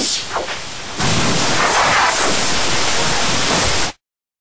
Peace.